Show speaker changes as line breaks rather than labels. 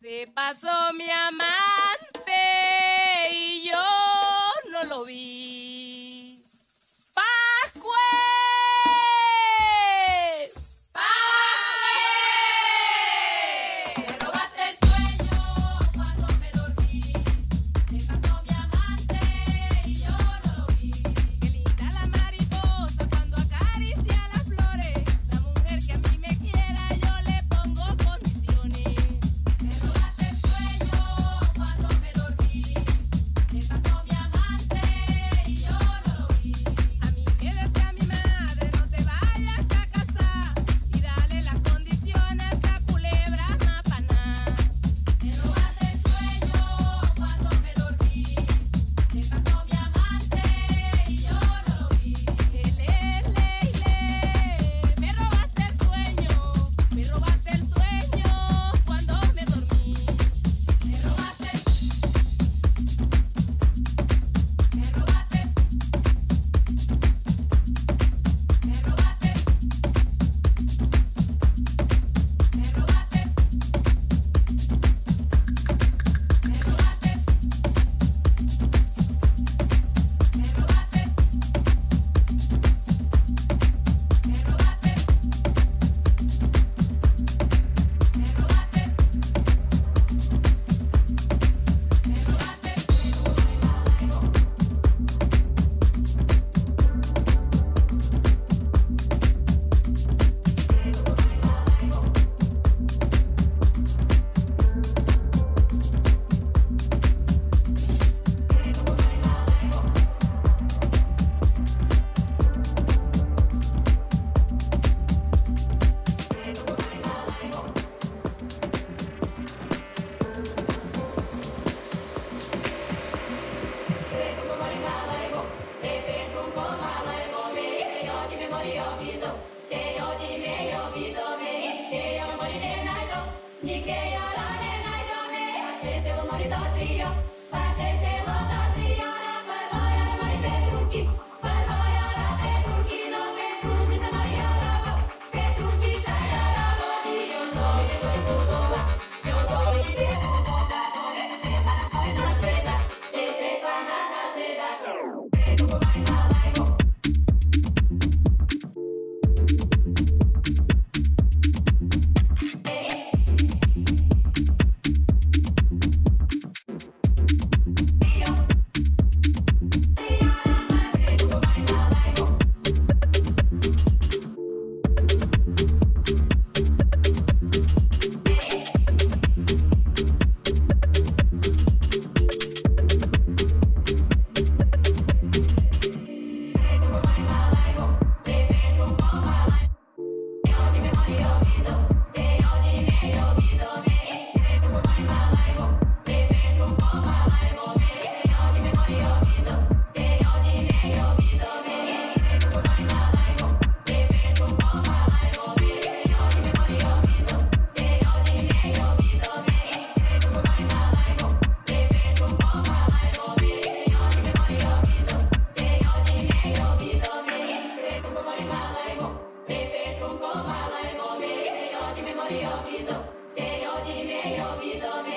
Se
pasó mi amante y yo no lo vi.
ouvido, se ogni mio ouvido mi